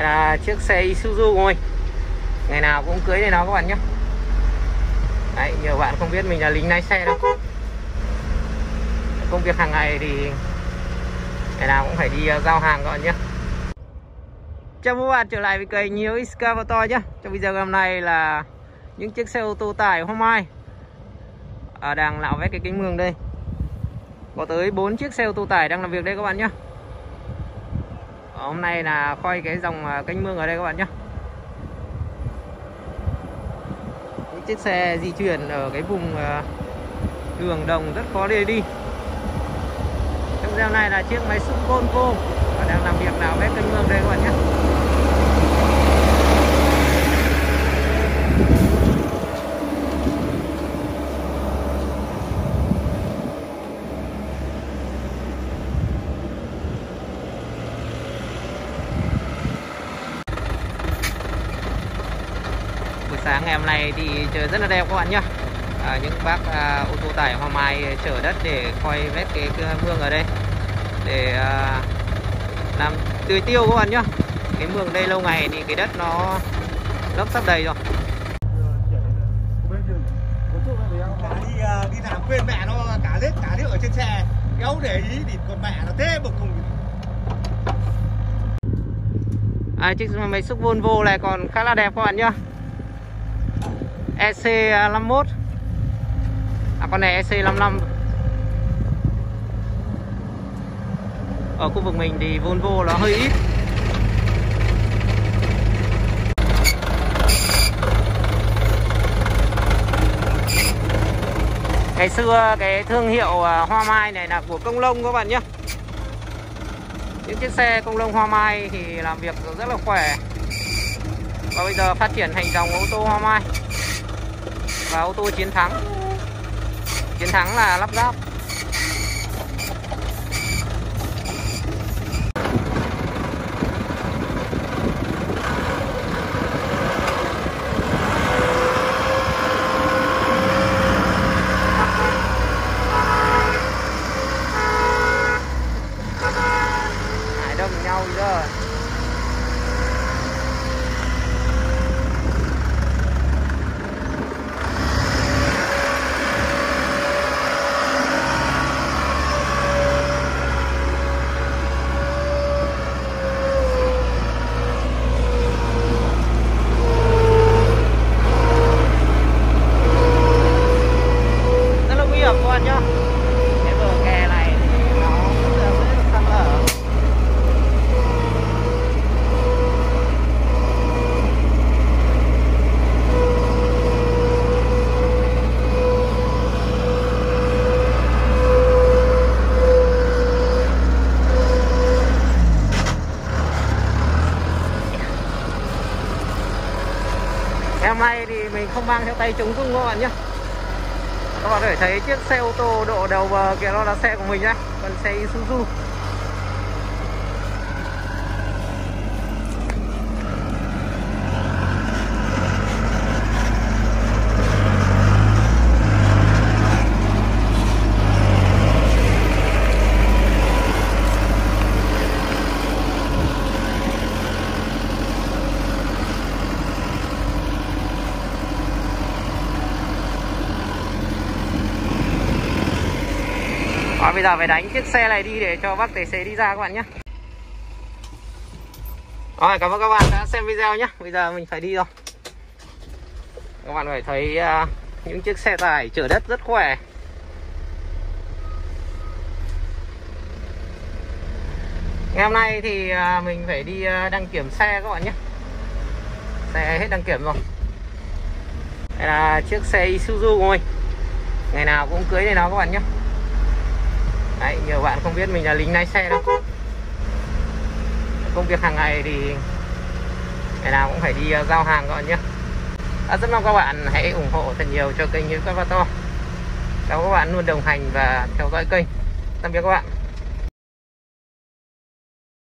Đây là chiếc xe Isuzu của mình Ngày nào cũng cưới này nó các bạn nhé. Đấy, nhiều bạn không biết mình là lính lái xe đâu. Công việc hàng ngày thì Ngày nào cũng phải đi ờ, giao hàng các bạn nhé. Chào các bạn trở lại với kênh nhiều Excavator nhé. Trong video hôm nay là những chiếc xe ô tô tải hôm mai. À, Đang lạo vét cái kính mương đây. Có tới 4 chiếc xe ô tô tải đang làm việc đây các bạn nhé. Hôm nay là khoai cái dòng à, canh mương ở đây các bạn nhé Những chiếc xe di chuyển ở cái vùng à, đường đồng rất khó để đi. Trong video này là chiếc máy xúc Volvo và đang làm việc nào vét canh mương đây các bạn nhé buổi sáng ngày hôm nay thì trời rất là đẹp các bạn nhé à, những bác à, ô tô tải hoa mai chở đất để quay vét cái, cái mương ở đây. Để à, làm tưới tiêu các bạn nhé cái mương đây lâu ngày thì cái đất nó lấp sắp đầy rồi. Đi à, đi làm quên mẹ nó cả lết cả nước ở trên xe. Kéo để ý thì còn mẹ nó thế bực cùng à, chiếc máy xúc Volvo này còn khá là đẹp các bạn nhé EC51 à con này EC55 ở khu vực mình thì Volvo nó hơi ít. Ngày xưa cái thương hiệu à, hoa mai này là của công lông các bạn nhé những chiếc xe công lông hoa mai thì làm việc rất là khỏe. Và bây giờ phát triển thành dòng ô tô hoa mai và ô tô chiến thắng. Chiến thắng là lắp ráp Hải đâm nhau rồi rất là nguy hiểm các bạn nhá cái bờ kè này thì nó rất là dễ sạt lở Ngày hôm nay thì mình không mang theo tay chống rung các bạn nhé các bạn có thể thấy chiếc xe ô tô độ đầu bờ kia nó là xe của mình nhá. Còn xe Isuzu. Bây giờ phải đánh chiếc xe này đi để cho bác tài xế đi ra các bạn nhé. Rồi cảm ơn các bạn đã xem video nhé. Bây giờ mình phải đi rồi. Các bạn phải thấy uh, những chiếc xe tải chở đất rất khỏe. Ngày hôm nay thì uh, mình phải đi uh, đăng kiểm xe các bạn nhé. Xe hết đăng kiểm rồi. Đây là chiếc xe Isuzu của mình Ngày nào cũng cưới này nó các bạn nhé. Đấy, nhiều bạn không biết mình là lính lái xe đâu. Công việc hàng ngày thì Ngày nào cũng phải đi ờ, giao hàng các bạn nhé à, Rất mong các bạn hãy ủng hộ thật nhiều cho kênh Hiếu cảm ơn các bạn luôn đồng hành và theo dõi kênh. Tạm biệt các bạn.